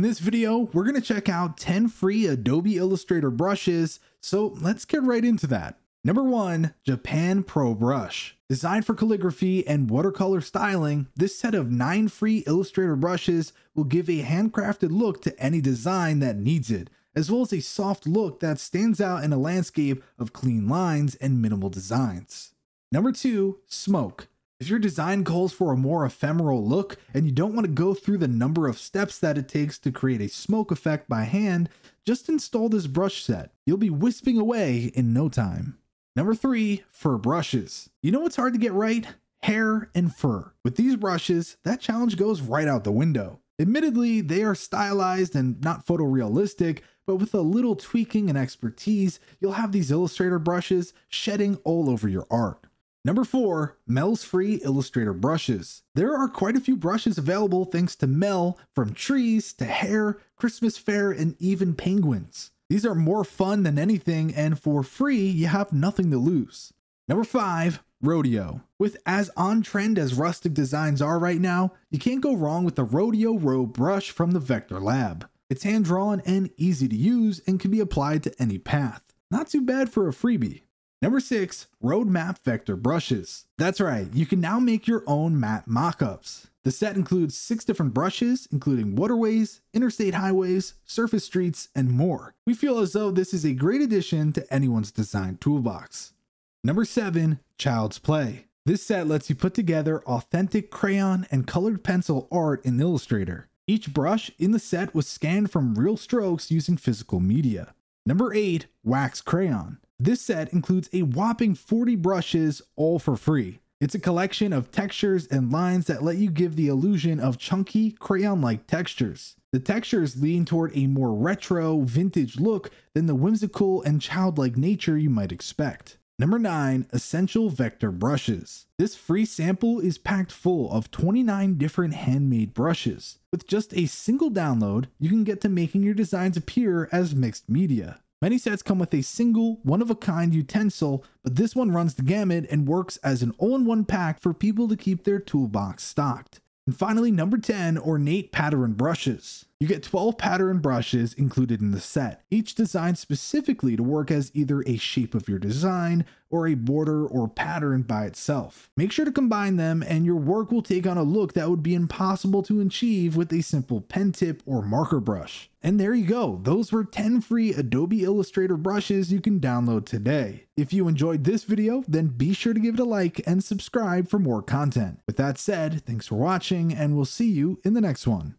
In this video, we're going to check out 10 free Adobe Illustrator brushes, so let's get right into that. Number 1. Japan Pro Brush. Designed for calligraphy and watercolor styling, this set of 9 free Illustrator brushes will give a handcrafted look to any design that needs it, as well as a soft look that stands out in a landscape of clean lines and minimal designs. Number 2. Smoke. If your design calls for a more ephemeral look and you don't want to go through the number of steps that it takes to create a smoke effect by hand, just install this brush set. You'll be wisping away in no time. Number 3. Fur Brushes. You know what's hard to get right? Hair and fur. With these brushes, that challenge goes right out the window. Admittedly, they are stylized and not photorealistic, but with a little tweaking and expertise, you'll have these Illustrator brushes shedding all over your art. Number 4. Mel's Free Illustrator Brushes. There are quite a few brushes available thanks to Mel, from trees to hair, Christmas fair, and even penguins. These are more fun than anything, and for free, you have nothing to lose. Number 5. Rodeo. With as on trend as rustic designs are right now, you can't go wrong with the Rodeo Row brush from the Vector Lab. It's hand drawn and easy to use and can be applied to any path. Not too bad for a freebie. Number six, roadmap vector brushes. That's right, you can now make your own map mockups. The set includes six different brushes, including waterways, interstate highways, surface streets, and more. We feel as though this is a great addition to anyone's design toolbox. Number seven, Child's Play. This set lets you put together authentic crayon and colored pencil art in Illustrator. Each brush in the set was scanned from real strokes using physical media. Number 8. Wax Crayon. This set includes a whopping 40 brushes, all for free. It's a collection of textures and lines that let you give the illusion of chunky, crayon-like textures. The textures lean toward a more retro, vintage look than the whimsical and childlike nature you might expect. Number 9. Essential Vector Brushes. This free sample is packed full of 29 different handmade brushes. With just a single download, you can get to making your designs appear as mixed media. Many sets come with a single, one-of-a-kind utensil, but this one runs the gamut and works as an all-in-one pack for people to keep their toolbox stocked. And finally, number 10, ornate pattern brushes. You get 12 pattern brushes included in the set, each designed specifically to work as either a shape of your design or a border or pattern by itself. Make sure to combine them and your work will take on a look that would be impossible to achieve with a simple pen tip or marker brush. And there you go, those were 10 free Adobe Illustrator brushes you can download today. If you enjoyed this video, then be sure to give it a like and subscribe for more content. With that said, thanks for watching and we'll see you in the next one.